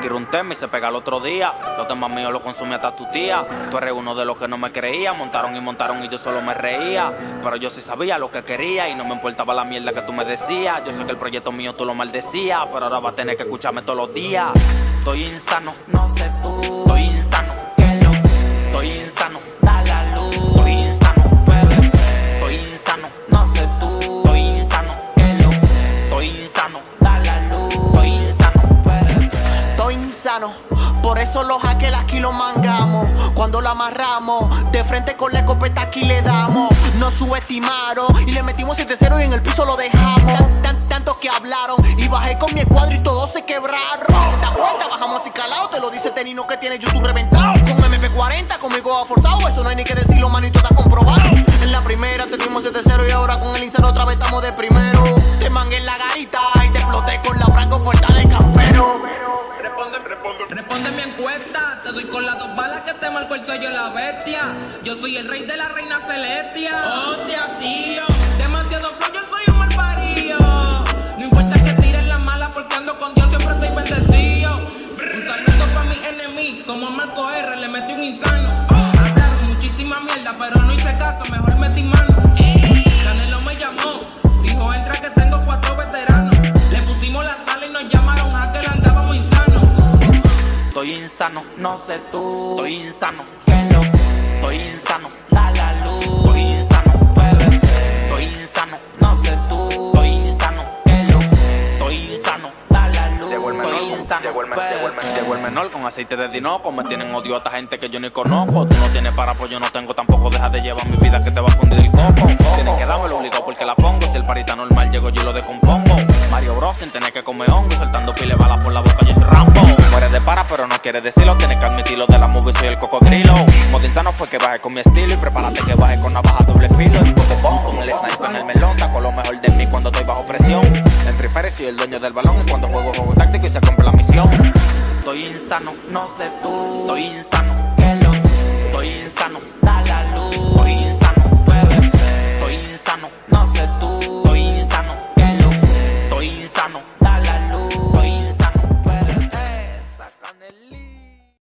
Tiro un tema y se pega el otro día. Los temas míos los consume hasta tu tía. Tú eres uno de los que no me creía. Montaron y montaron y yo solo me reía. Pero yo sí sabía lo que quería y no me importaba la mierda que tú me decías. Yo sé que el proyecto mío tú lo maldecías. Pero ahora vas a tener que escucharme todos los días. Estoy insano, no sé tú. Por eso los hackers aquí lo mangamos. Cuando lo amarramos, de frente con la escopeta aquí le damos. Nos subestimaron y le metimos 7-0 y en el piso lo dejamos. Tan, tan- tanto que hablaron y bajé con mi escuadra y todos se quebraron. Da vuelta, bajamos así calado, te lo dice Tenino que tiene YouTube reventado. Con MP40 conmigo ha forzado, eso no hay ni que decirlo, manito, está comprobado. En la primera te dimos 7-0 y ahora con el insano otra vez estamos de primero. Te mangué en la garita y te exploté con la franco campero. Responde mi encuesta, te doy con las dos balas que te marcó el sello la bestia. Yo soy el rey de la reina celestia. Hostia, tío, demasiado flow, yo soy un mal parido. No importa que tiren la mala porque ando con Dios, siempre estoy bendecido. Un saludo pa' mi enemigo, como Marco R, le metí un insano. Hablaron muchísima mierda, pero no hice caso, mejor metí mano. Insano, no sé tú. Estoy insano, ¿qué lo que? Estoy insano, da la luz. Estoy insano, bebé. Estoy insano, no sé tú. Estoy insano, ¿qué lo que? Estoy insano, da la luz. Llegó el menor Estoy insano, llegó el men- bebé. llegó el men- Llegó el menor con aceite de dinoco. Me tienen odio a esta gente que yo ni conozco. Tú no tienes para, pues yo no tengo tampoco. Deja de llevar mi vida que te va a fundir el Sin tener que comer hongo. Soltando pile balas por la boca, yo soy Rambo. Muere de para, pero no quiere decirlo. Tienes que admitirlo de la movie, soy el cocodrilo. Modo insano fue que bajé con mi estilo. Y prepárate que baje con navaja doble filo. Poco bomb con el sniper en el melón. Saco lo mejor de mí cuando estoy bajo presión. En Free soy el dueño del balón. Y cuando juego, juego táctico y se cumple la misión. Estoy insano, no sé tú. Estoy insano, ¿qué lo que? Estoy insano, da la luz.